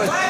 overtake